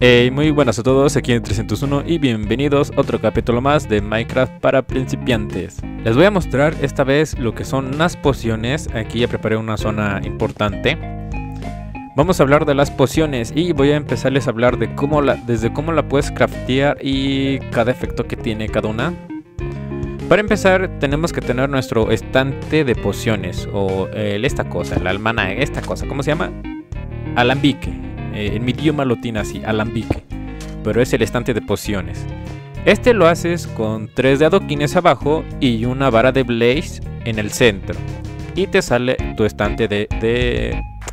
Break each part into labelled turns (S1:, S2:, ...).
S1: Muy buenas a todos, aquí en 301 y bienvenidos a otro capítulo más de Minecraft para principiantes. Les voy a mostrar esta vez lo que son unas pociones, aquí ya preparé una zona importante. Vamos a hablar de las pociones y voy a empezarles a hablar de cómo desde cómo la puedes craftear y cada efecto que tiene cada una. Para empezar tenemos que tener nuestro estante de pociones o esta cosa, la almana, esta cosa, ¿cómo se llama? Alambique eh, en mi idioma lo tiene así, alambique. Pero es el estante de pociones. Este lo haces con tres de adoquines abajo y una vara de blaze en el centro. Y te sale tu estante de,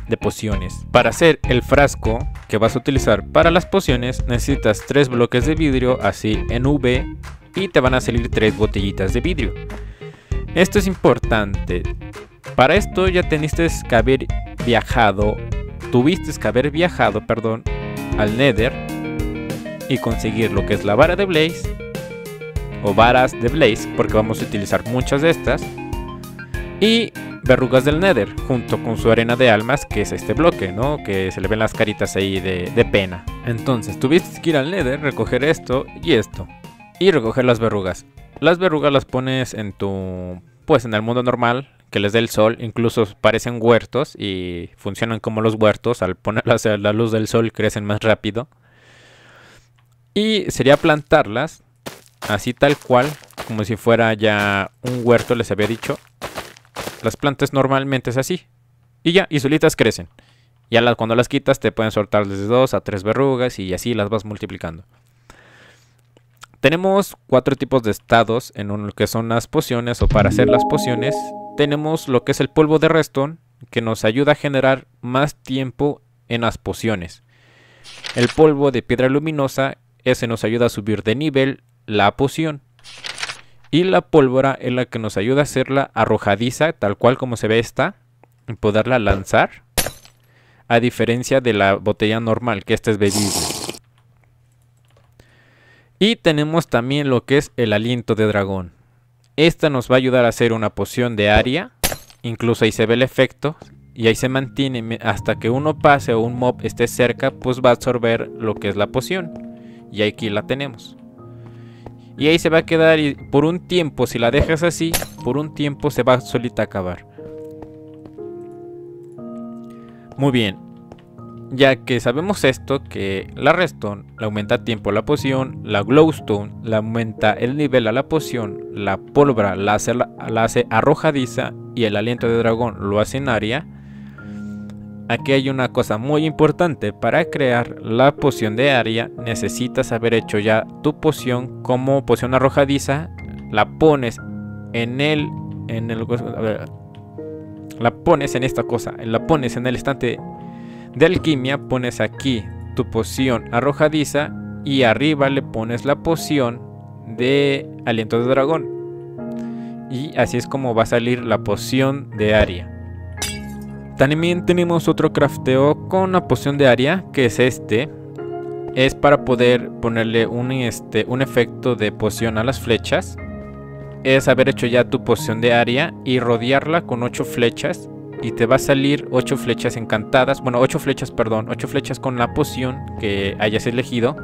S1: de pociones. Para hacer el frasco que vas a utilizar para las pociones necesitas tres bloques de vidrio así en V y te van a salir tres botellitas de vidrio. Esto es importante. Para esto ya teniste que haber viajado tuviste que haber viajado, perdón, al Nether y conseguir lo que es la vara de Blaze o varas de Blaze, porque vamos a utilizar muchas de estas, y verrugas del Nether, junto con su arena de almas, que es este bloque, ¿no? Que se le ven las caritas ahí de, de pena. Entonces, tuviste que ir al Nether, recoger esto y esto, y recoger las verrugas. Las verrugas las pones en tu, pues en el mundo normal, que les dé el sol, incluso parecen huertos y funcionan como los huertos, al ponerlas a la luz del sol crecen más rápido. Y sería plantarlas así tal cual, como si fuera ya un huerto, les había dicho. Las plantas normalmente es así. Y ya, y solitas crecen. Ya cuando las quitas te pueden soltar desde dos a tres verrugas y así las vas multiplicando. Tenemos cuatro tipos de estados en lo que son las pociones o para hacer las pociones tenemos lo que es el polvo de redstone, que nos ayuda a generar más tiempo en las pociones. El polvo de piedra luminosa, ese nos ayuda a subir de nivel la poción. Y la pólvora es la que nos ayuda a hacerla arrojadiza, tal cual como se ve esta, y poderla lanzar. A diferencia de la botella normal, que esta es bebible. Y tenemos también lo que es el aliento de dragón. Esta nos va a ayudar a hacer una poción de área. Incluso ahí se ve el efecto. Y ahí se mantiene hasta que uno pase o un mob esté cerca, pues va a absorber lo que es la poción. Y aquí la tenemos. Y ahí se va a quedar por un tiempo, si la dejas así, por un tiempo se va solita a acabar. Muy bien, ya que sabemos esto, que la Redstone le aumenta tiempo a la poción, la Glowstone le aumenta el nivel a la poción, la pólvora la hace, la, hace arrojadiza y el aliento de dragón lo hace en área. Aquí hay una cosa muy importante, para crear la poción de área necesitas haber hecho ya tu poción como poción arrojadiza, la pones en el, en el, la pones en esta cosa, la pones en el estante de alquimia pones aquí tu poción arrojadiza y arriba le pones la poción de aliento de dragón. Y así es como va a salir la poción de área. También tenemos otro crafteo con la poción de área, que es este. Es para poder ponerle un, este, un efecto de poción a las flechas. Es haber hecho ya tu poción de área y rodearla con 8 flechas y te va a salir 8 flechas encantadas, bueno, 8 flechas, perdón, 8 flechas con la poción que hayas elegido.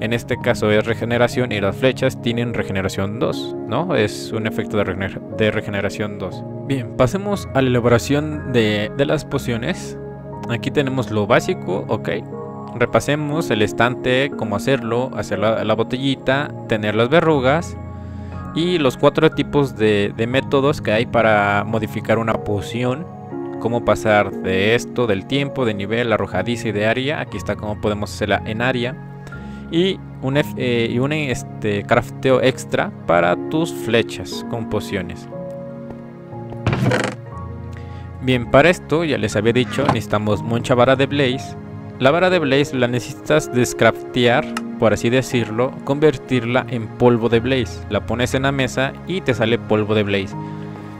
S1: En este caso es regeneración y las flechas tienen regeneración 2, ¿no? Es un efecto de, de regeneración 2. Bien, pasemos a la elaboración de, de las pociones. Aquí tenemos lo básico, ok. Repasemos el estante, cómo hacerlo, hacer la, botellita, tener las verrugas, y los cuatro tipos de, métodos que hay para modificar una poción cómo pasar de esto, del tiempo, de nivel, arrojadiza y de área. Aquí está cómo podemos hacerla en área. Y un, eh, este, crafteo extra para tus flechas con pociones. Bien, para esto ya les había dicho, necesitamos mucha vara de Blaze. La vara de Blaze la necesitas descraftear, por así decirlo, convertirla en polvo de Blaze. La pones en la mesa y te sale polvo de Blaze.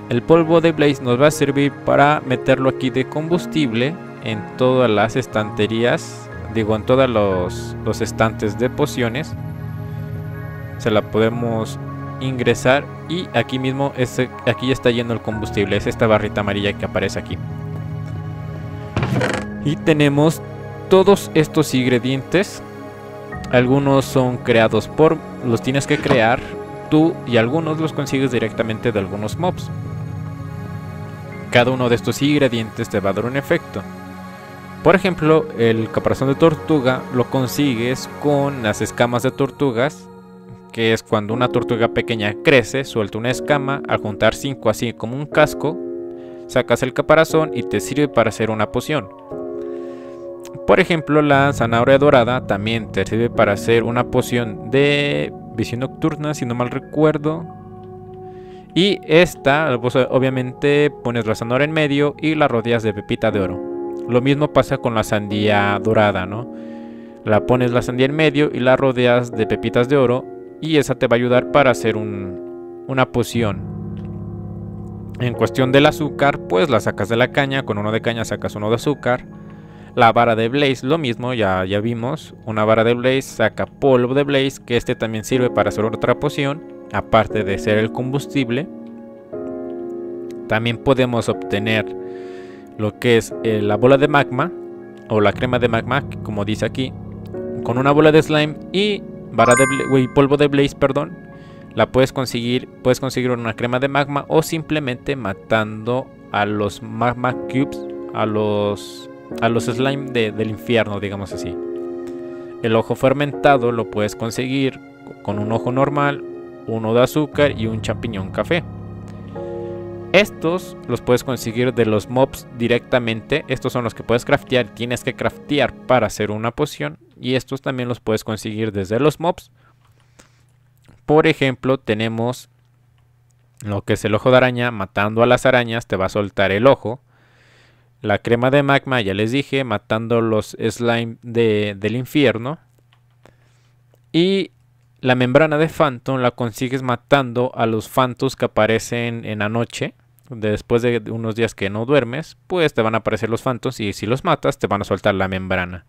S1: El polvo de Blaze nos va a servir para meterlo aquí de combustible en todas las estanterías, digo en todos los, estantes de pociones. Se la podemos ingresar y aquí mismo aquí ya está yendo el combustible, es esta barrita amarilla que aparece aquí. Y tenemos todos estos ingredientes Algunos son creados por, los tienes que crear tú y algunos los consigues directamente de algunos mobs. Cada uno de estos ingredientes te va a dar un efecto. Por ejemplo, el caparazón de tortuga lo consigues con las escamas de tortugas, que es cuando una tortuga pequeña crece, suelta una escama, al juntar 5 así como un casco, sacas el caparazón y te sirve para hacer una poción. Por ejemplo, la zanahoria dorada también te sirve para hacer una poción de visión nocturna, si no mal recuerdo. Y esta, pues, obviamente pones la zanahoria en medio y la rodeas de pepita de oro. Lo mismo pasa con la sandía dorada, ¿no? La pones la sandía en medio y la rodeas de pepitas de oro y esa te va a ayudar para hacer una poción. En cuestión del azúcar, pues la sacas de la caña, con uno de caña sacas uno de azúcar. La vara de Blaze, lo mismo, ya, ya vimos. Una vara de Blaze saca polvo de Blaze, que este también sirve para hacer otra poción, aparte de ser el combustible. También podemos obtener lo que es eh, la bola de magma, o la crema de magma, como dice aquí, con una bola de slime y vara de polvo de Blaze, perdón. La puedes conseguir, puedes conseguir una crema de magma o simplemente matando a los magma cubes, a los a los slime del infierno, digamos así. El ojo fermentado lo puedes conseguir con un ojo normal, uno de azúcar y un champiñón café. Estos los puedes conseguir de los mobs directamente. Estos son los que puedes craftear. Tienes que craftear para hacer una poción. Y estos también los puedes conseguir desde los mobs. Por ejemplo, tenemos lo que es el ojo de araña. Matando a las arañas te va a soltar el ojo. La crema de magma, ya les dije, matando los slime del infierno. Y la membrana de Phantom la consigues matando a los Phantoms que aparecen en la noche. Después de unos días que no duermes, pues te van a aparecer los Phantoms y si los matas te van a soltar la membrana.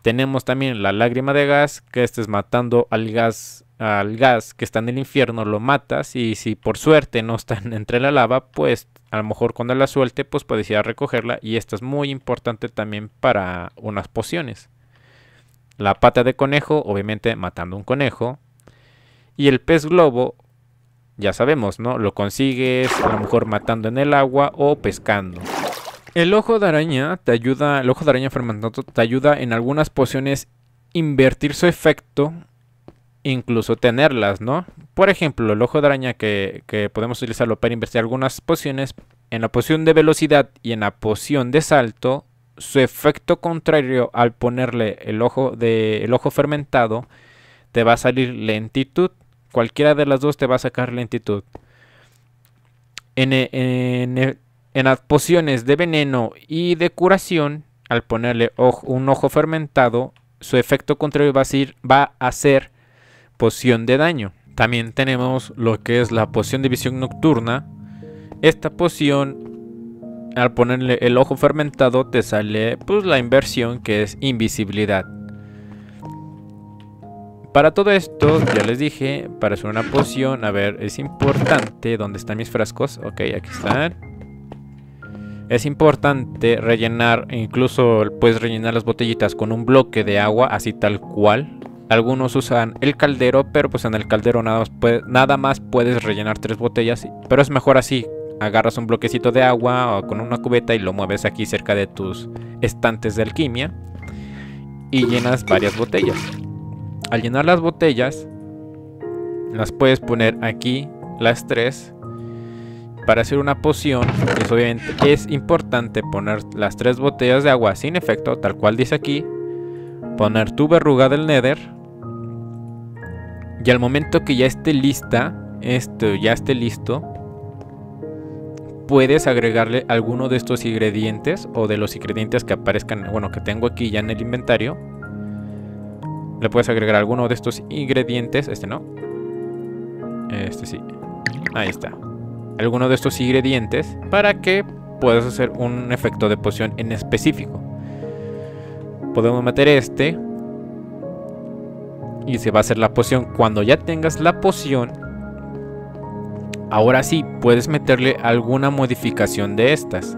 S1: Tenemos también la lágrima de gas, que estés matando al gas, al gas que está en el infierno, lo matas y si por suerte no están entre la lava, pues a lo mejor cuando la suelte, pues puedes ir a recogerla. Y esto es muy importante también para unas pociones. La pata de conejo, obviamente matando un conejo. Y el pez globo, ya sabemos, ¿no? Lo consigues a lo mejor matando en el agua o pescando. El ojo de araña te ayuda, el ojo de araña fermentado te ayuda en algunas pociones invertir su efecto incluso tenerlas, ¿no? Por ejemplo, el ojo de araña que, podemos utilizarlo para invertir algunas pociones, en la poción de velocidad y en la poción de salto, su efecto contrario al ponerle el ojo, de, el ojo fermentado, te va a salir lentitud. Cualquiera de las dos te va a sacar lentitud. En, en, en las pociones de veneno y de curación, al ponerle un ojo fermentado, su efecto contrario va a, ser, va a ser poción de daño. También tenemos lo que es la poción de visión nocturna. Esta poción, al ponerle el ojo fermentado, te sale pues la inversión que es invisibilidad. Para todo esto, ya les dije, para hacer una poción, a ver, es importante, ¿dónde están mis frascos? Ok, aquí están. Es importante rellenar, incluso puedes rellenar las botellitas con un bloque de agua, así tal cual. Algunos usan el caldero, pero pues en el caldero nada más, nada más puedes rellenar tres botellas. Pero es mejor así. Agarras un bloquecito de agua o con una cubeta y lo mueves aquí cerca de tus estantes de alquimia. Y llenas varias botellas. Al llenar las botellas, las puedes poner aquí, las tres. Para hacer una poción, obviamente es importante poner las tres botellas de agua sin efecto, tal cual dice aquí, poner tu verruga del nether y al momento que ya esté lista, esto ya esté listo, puedes agregarle alguno de estos ingredientes o de los ingredientes que aparezcan, bueno, que tengo aquí ya en el inventario. Le puedes agregar alguno de estos ingredientes, este no. Este sí. Ahí está. Alguno de estos ingredientes para que puedas hacer un efecto de poción en específico podemos meter este. Y se va a hacer la poción. Cuando ya tengas la poción, ahora sí puedes meterle alguna modificación de estas.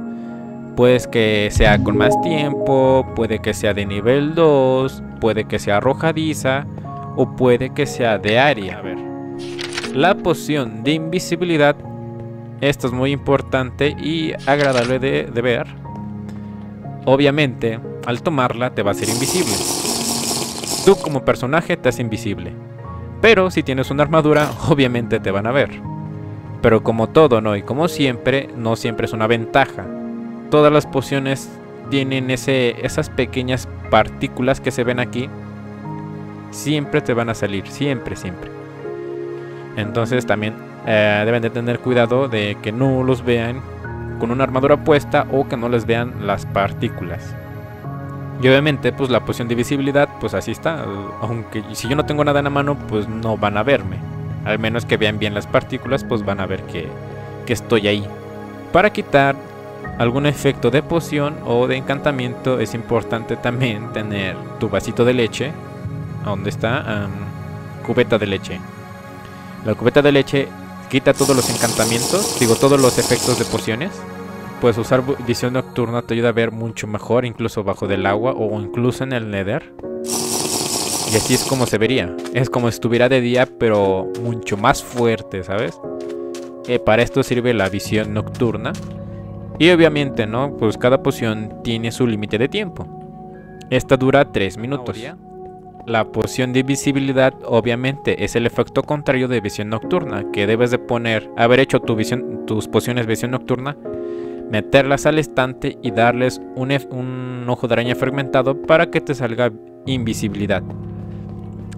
S1: Puede que sea con más tiempo, puede que sea de nivel 2, puede que sea arrojadiza o puede que sea de área. A ver. La poción de invisibilidad, esto es muy importante y agradable de, de ver. Obviamente, al tomarla te va a ser invisible. Tú como personaje te haces invisible. Pero si tienes una armadura, obviamente te van a ver. Pero como todo, ¿no? Y como siempre, no siempre es una ventaja. Todas las pociones tienen ese, esas pequeñas partículas que se ven aquí. Siempre te van a salir, siempre, siempre. Entonces también eh, deben de tener cuidado de que no los vean con una armadura puesta o que no les vean las partículas. Y obviamente, pues la poción de visibilidad, pues así está. Aunque si yo no tengo nada en la mano, pues no van a verme. Al menos que vean bien las partículas, pues van a ver que, que estoy ahí. Para quitar algún efecto de poción o de encantamiento, es importante también tener tu vasito de leche. ¿Dónde está? cubeta de leche. La cubeta de leche quita todos los encantamientos, digo, todos los efectos de pociones pues usar visión nocturna te ayuda a ver mucho mejor, incluso bajo del agua o incluso en el nether. Y así es como se vería. Es como si estuviera de día, pero mucho más fuerte, ¿sabes? Eh, para esto sirve la visión nocturna. Y obviamente, ¿no? Pues cada poción tiene su límite de tiempo. Esta dura 3 minutos. La poción de visibilidad obviamente es el efecto contrario de visión nocturna, que debes de poner, haber hecho tu visión, tus pociones de visión nocturna meterlas al estante y darles un, ojo de araña fragmentado para que te salga invisibilidad.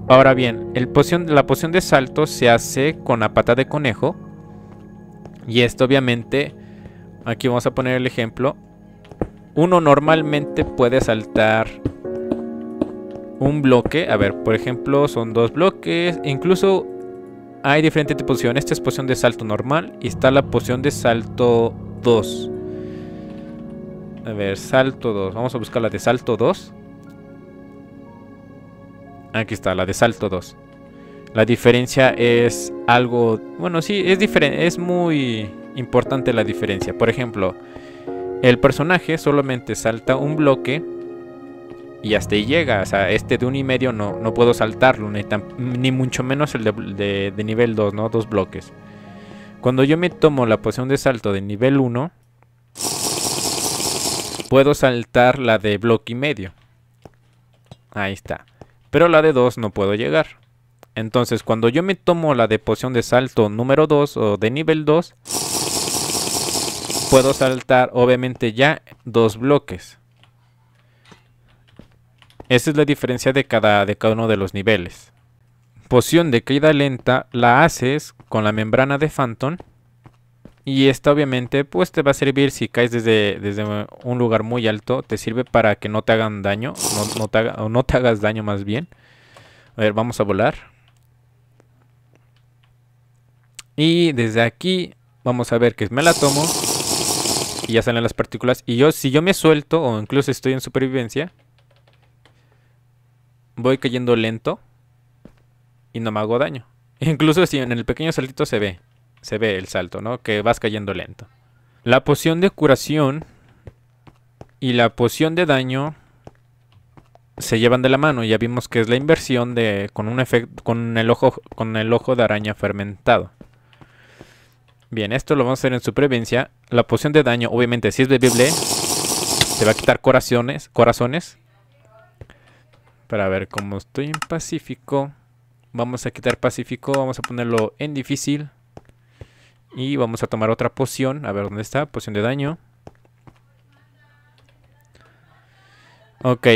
S1: Ahora bien, la poción de salto se hace con la pata de conejo. Y esto obviamente, aquí vamos a poner el ejemplo. Uno normalmente puede saltar un bloque. A ver, por ejemplo, son dos bloques. Incluso hay diferentes posiciones. Esta es poción de salto normal y está la poción de salto 2. A ver, salto 2. Vamos a buscar la de salto 2. Aquí está, la de salto 2. La diferencia es algo... Bueno, sí, es diferente. Es muy importante la diferencia. Por ejemplo, el personaje solamente salta un bloque y hasta ahí llega. O sea, este de un y medio no, no puedo saltarlo, ni, mucho menos el de, de, nivel 2, ¿no? Dos bloques. Cuando yo me tomo la posición de salto de nivel 1, puedo saltar la de bloque y medio. Ahí está. Pero la de 2 no puedo llegar. Entonces, cuando yo me tomo la de poción de salto número 2 o de nivel 2, puedo saltar obviamente ya dos bloques. Esa es la diferencia de cada, de cada uno de los niveles. Poción de caída lenta la haces con la membrana de Phantom y esta obviamente pues te va a servir si caes desde, desde un lugar muy alto. Te sirve para que no te hagan daño. No, no te o no te hagas daño más bien. A ver, vamos a volar. Y desde aquí vamos a ver que me la tomo. Y ya salen las partículas. Y yo, si yo me suelto o incluso estoy en supervivencia. Voy cayendo lento. Y no me hago daño. Incluso si en el pequeño saltito se ve se ve el salto, ¿no? Que vas cayendo lento. La poción de curación y la poción de daño se llevan de la mano. Ya vimos que es la inversión de con un efecto con el ojo con el ojo de araña fermentado. Bien, esto lo vamos a hacer en supervivencia. La poción de daño, obviamente, si es bebible, te va a quitar corazones, corazones. Para ver cómo estoy en pacífico. Vamos a quitar pacífico, vamos a ponerlo en difícil. Y vamos a tomar otra poción. A ver dónde está. Poción de daño. Ok.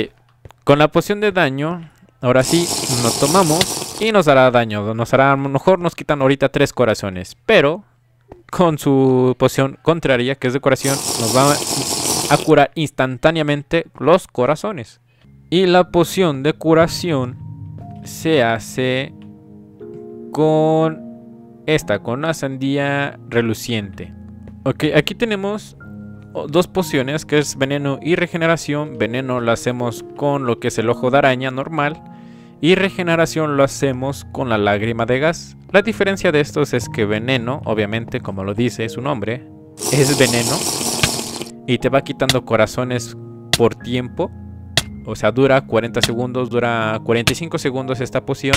S1: Con la poción de daño. Ahora sí, nos tomamos. Y nos hará daño. Nos hará. A lo mejor nos quitan ahorita tres corazones. Pero. Con su poción contraria, que es de curación, nos va a curar instantáneamente los corazones. Y la poción de curación se hace con esta con una sandía reluciente. Ok, aquí tenemos dos pociones que es veneno y regeneración. Veneno lo hacemos con lo que es el ojo de araña normal. Y regeneración lo hacemos con la lágrima de gas. La diferencia de estos es que veneno, obviamente como lo dice su nombre, es veneno. y te va quitando corazones por tiempo. O sea, dura 40 segundos, dura 45 segundos esta poción.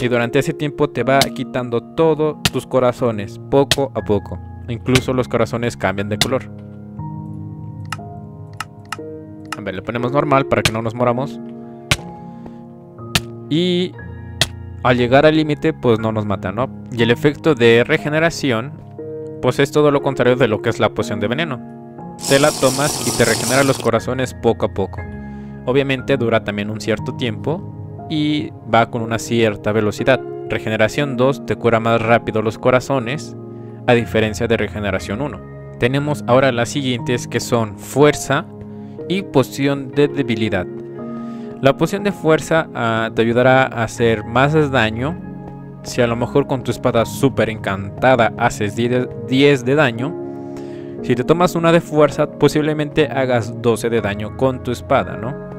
S1: Y durante ese tiempo te va quitando todos tus corazones, poco a poco. Incluso los corazones cambian de color. A ver, le ponemos normal para que no nos moramos. Y al llegar al límite, pues no nos mata, ¿no? Y el efecto de regeneración, pues es todo lo contrario de lo que es la poción de veneno. Te la tomas y te regenera los corazones poco a poco. Obviamente dura también un cierto tiempo y va con una cierta velocidad. Regeneración 2 te cura más rápido los corazones, a diferencia de regeneración 1. Tenemos ahora las siguientes que son fuerza y poción de debilidad. La poción de fuerza ah, te ayudará a hacer más daño. Si a lo mejor con tu espada super encantada haces 10 de daño. Si te tomas una de fuerza, posiblemente hagas 12 de daño con tu espada, ¿no?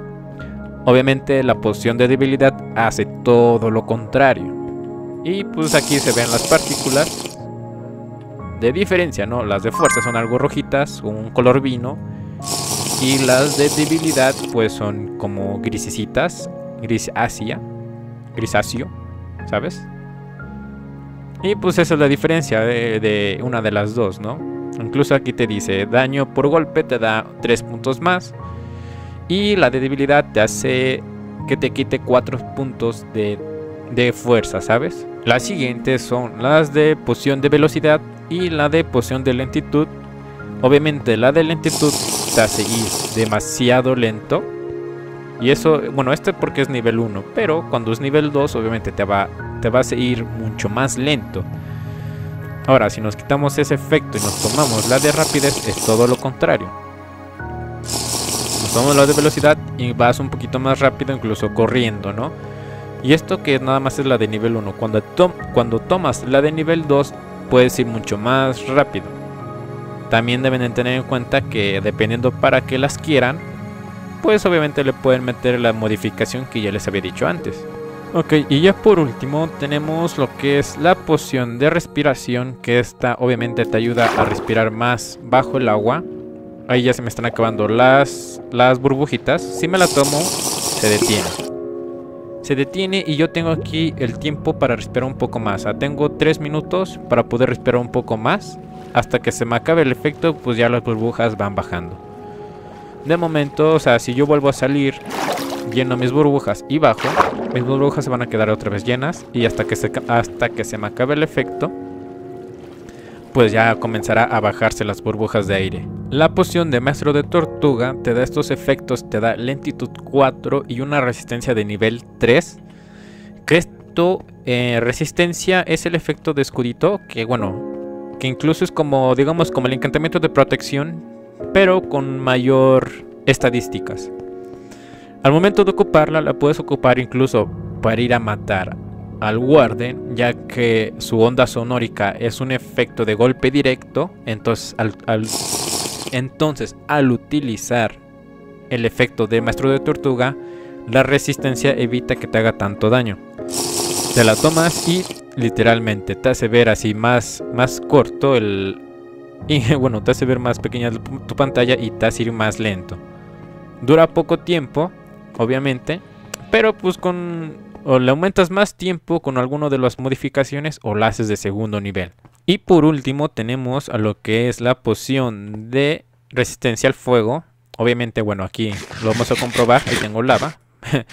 S1: Obviamente la poción de debilidad hace todo lo contrario. Y pues aquí se ven las partículas de diferencia, ¿no? Las de fuerza son algo rojitas, un color vino. Y las de debilidad pues son como grisecitas, grisácea, grisáceo, ¿sabes? Y pues esa es la diferencia de, una de las dos, ¿no? Incluso aquí te dice, daño por golpe te da 3 puntos más. Y la de debilidad te hace que te quite 4 puntos de, de fuerza, ¿sabes? Las siguientes son las de poción de velocidad y la de poción de lentitud. Obviamente la de lentitud te hace ir demasiado lento. Y eso, bueno, este porque es nivel 1, pero cuando es nivel 2 obviamente te va, te vas a ir mucho más lento. Ahora, si nos quitamos ese efecto y nos tomamos la de rapidez, es todo lo contrario. Tomamos la de velocidad y vas un poquito más rápido, incluso corriendo, ¿no? Y esto que nada más es la de nivel 1. Cuando, cuando tomas la de nivel 2, puedes ir mucho más rápido. También deben de tener en cuenta que dependiendo para qué las quieran, pues obviamente le pueden meter la modificación que ya les había dicho antes. Ok, y ya por último tenemos lo que es la poción de respiración, que esta obviamente te ayuda a respirar más bajo el agua. Ahí ya se me están acabando las, las burbujitas. Si me la tomo, se detiene. Se detiene y yo tengo aquí el tiempo para respirar un poco más. tengo 3 minutos para poder respirar un poco más hasta que se me acabe el efecto, pues ya las burbujas van bajando. De momento, o sea, si yo vuelvo a salir lleno mis burbujas y bajo, mis burbujas se van a quedar otra vez llenas y hasta que se, hasta que se me acabe el efecto, pues ya comenzará a bajarse las burbujas de aire. La poción de maestro de tortuga te da estos efectos, te da lentitud 4 y una resistencia de nivel 3. Que esto, resistencia es el efecto de escudito, que bueno, que incluso es como, digamos, como el encantamiento de protección, pero con mayor estadísticas. Al momento de ocuparla, la puedes ocupar incluso para ir a matar al Warden, ya que su onda sonórica es un efecto de golpe directo. Entonces, al, entonces, al utilizar el efecto de Maestro de Tortuga, la resistencia evita que te haga tanto daño. Te la tomas y literalmente te hace ver así más, más corto el... Y bueno, te hace ver más pequeña tu pantalla y te hace ir más lento. Dura poco tiempo, obviamente, pero pues con... O le aumentas más tiempo con alguno de las modificaciones o la haces de segundo nivel. Y por último tenemos a lo que es la poción de resistencia al fuego. Obviamente, bueno, aquí lo vamos a comprobar. Ahí tengo lava.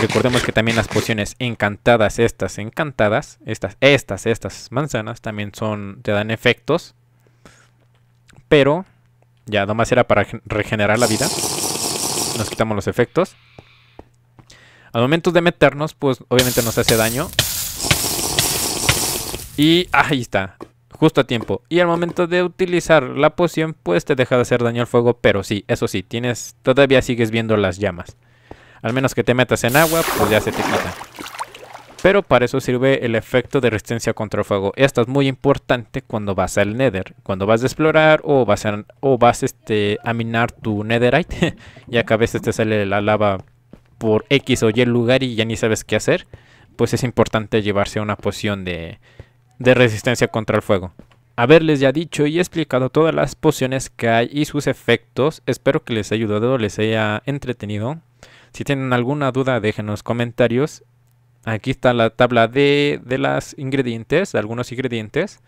S1: Recordemos que también las pociones encantadas, estas encantadas, estas, estas, estas manzanas también son, te dan efectos. Pero ya nomás era para regenerar la vida. Nos quitamos los efectos. Al momento de meternos, pues obviamente nos hace daño. Y ahí está, justo a tiempo. Y al momento de utilizar la poción, pues te deja de hacer daño al fuego. Pero sí, eso sí, tienes, todavía sigues viendo las llamas. Al menos que te metas en agua, pues ya se te quita. Pero para eso sirve el efecto de resistencia contra el fuego. Esto es muy importante cuando vas al Nether. Cuando vas a explorar o vas a, o vas este, a minar tu Netherite. ya que a veces te sale la lava por X o Y lugar y ya ni sabes qué hacer. Pues es importante llevarse una poción de, de resistencia contra el fuego. haberles ya dicho y explicado todas las pociones que hay y sus efectos. Espero que les haya ayudado, les haya entretenido. Si tienen alguna duda, déjenos comentarios. Aquí está la tabla de, de los ingredientes, de algunos ingredientes.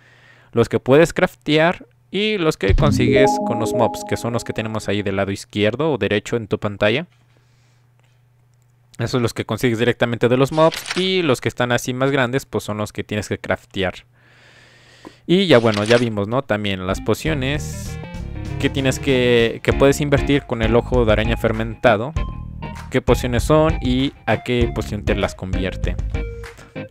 S1: Los que puedes craftear y los que consigues con los mobs, que son los que tenemos ahí del lado izquierdo o derecho en tu pantalla. Esos son los que consigues directamente de los mobs. Y los que están así más grandes, pues son los que tienes que craftear. Y ya bueno, ya vimos, ¿no? También las pociones que tienes que, que puedes invertir con el ojo de araña fermentado. Qué pociones son y a qué poción te las convierte.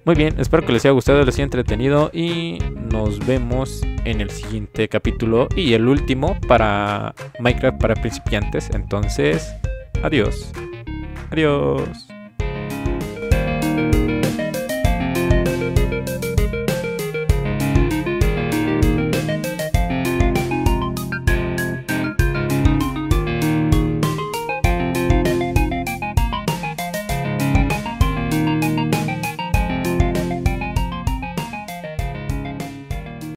S1: Muy bien, espero que les haya gustado, les haya entretenido y nos vemos en el siguiente capítulo y el último para Minecraft para principiantes. Entonces, adiós. Adiós.